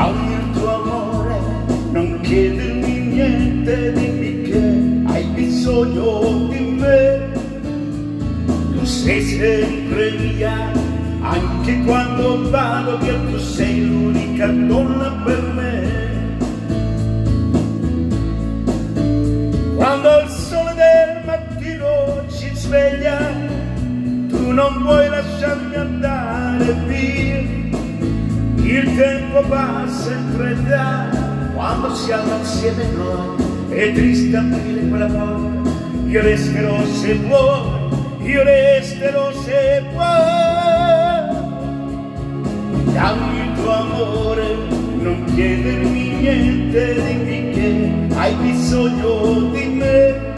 dammi il tuo amore, non chiedermi niente, dimmi che hai bisogno di me. Tu sei sempre mia, anche quando vado via, tu sei l'unica donna per me. Quando il sole del mattino ci sveglia, tu non vuoi lasciarmi andare via il tempo passa in fretta quando siamo insieme noi, è triste aprire quella porta, io resterò se vuoi, io resterò se vuoi. Dammi il tuo amore, non chiedermi niente, dimmi che hai bisogno di me.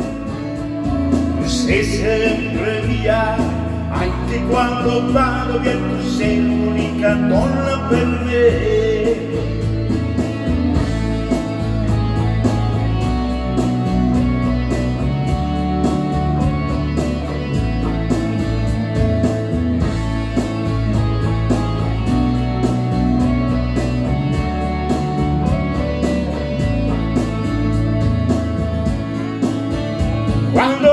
Sei sempre mia, anche quando vado via tu sei l'unica donna per me. Quando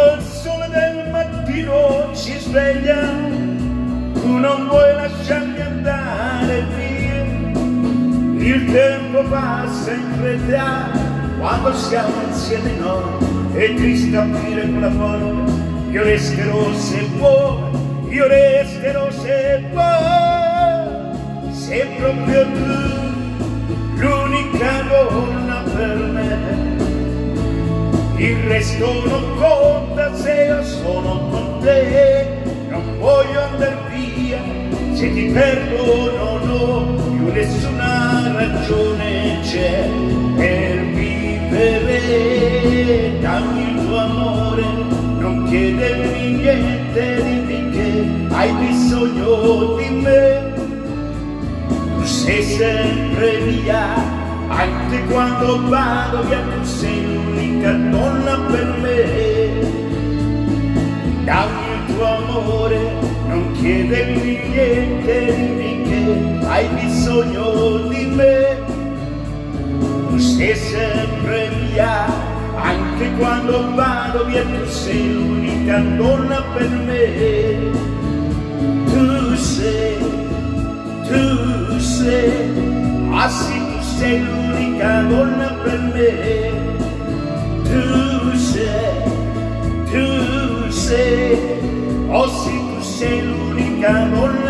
ci sveglia, tu non vuoi lasciarmi andare via. Il tempo passa in fretta quando siamo insieme noi, è triste aprire quella porta, io resterò se vuoi, io resterò se vuoi, sei proprio tu l'unica donna per me. Il resto non conta se io sono con te, non voglio andare via, se ti perdo non ho più nessuna ragione c'è per vivere. Dammi il tuo amore, non chiedermi niente, dimmi che hai bisogno di me. Tu sei sempre mia anche quando vado via tu sei l'unica donna per me dammi il tuo amore non chiedermi niente dimmi che hai bisogno di me. Tu sei sempre mia anche quando vado via tu sei l'unica donna per me tu sei tu sei sì sei l'unica donna per me. Tu sei, tu sei, oh sì, tu sei l'unica.